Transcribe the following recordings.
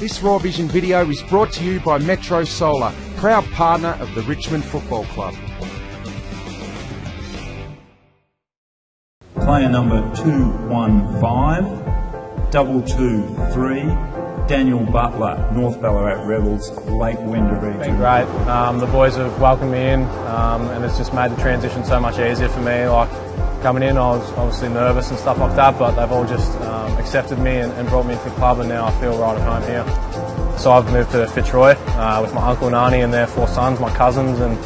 This Raw Vision video is brought to you by Metro Solar, proud partner of the Richmond Football Club. Player number 215, double two three, Daniel Butler, North Ballarat Rebels, Lake Wendouree been region. great. Um, the boys have welcomed me in, um, and it's just made the transition so much easier for me. Like coming in, I was obviously nervous and stuff like that, but they've all just um, accepted me and, and brought me into the club, and now I feel right at home here. So I've moved to Fitzroy uh, with my uncle and auntie and their four sons, my cousins, and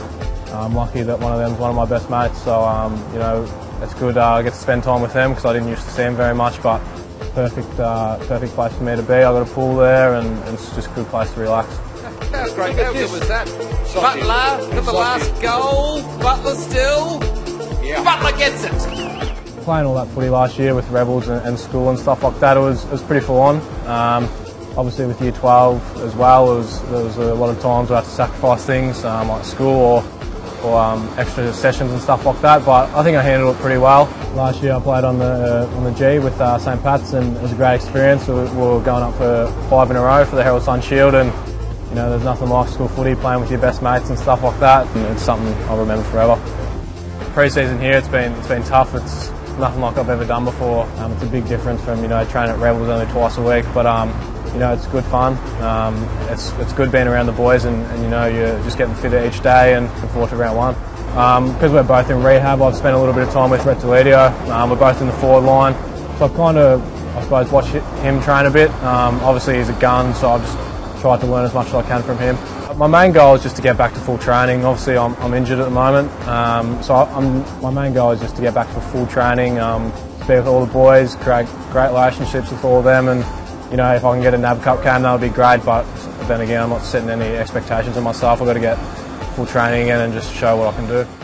I'm lucky that one of them's one of my best mates. So um, you know, it's good. Uh, I get to spend time with them because I didn't used to see them very much, but perfect, uh, perfect place for me to be. I've got a pool there, and, and it's just a good place to relax. How great, how good was that? Butler got the last goal. Butler still. Yeah. Butler gets it. Playing all that footy last year with Rebels and, and school and stuff like that, it was, it was pretty full on. Um, obviously with year 12 as well, was, there was a lot of times I had to sacrifice things um, like school or, or um, extra sessions and stuff like that, but I think I handled it pretty well. Last year I played on the, uh, on the G with uh, St Pat's and it was a great experience. We, we were going up for five in a row for the Herald Sun Shield and you know, there's nothing like school footy, playing with your best mates and stuff like that. And it's something I'll remember forever pre-season here, it's been it's been tough. It's nothing like I've ever done before. Um, it's a big difference from you know training at Rebels only twice a week, but um, you know it's good fun. Um, it's it's good being around the boys, and, and you know you're just getting fitter each day, and looking forward to round one. Because we're both in rehab, I've spent a little bit of time with Brett Deledio. Um, we're both in the forward line, so I've kind of I suppose watched him train a bit. Um, obviously he's a gun, so I've just tried to learn as much as I can from him. My main goal is just to get back to full training. Obviously, I'm, I'm injured at the moment, um, so I'm, my main goal is just to get back to full training, um, be with all the boys, create great relationships with all of them, and you know if I can get a NAB Cup can, that'll be great. But then again, I'm not setting any expectations on myself. I've got to get full training again and just show what I can do.